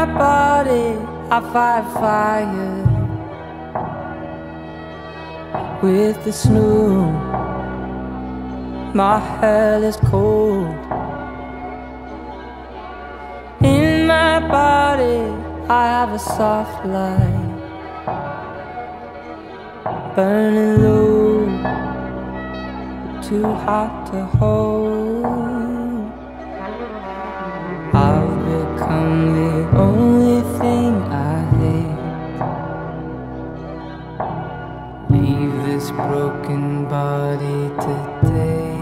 my body, I fight fire with the snow. My hell is cold. In my body, I have a soft light burning low, too hot to hold. broken body today.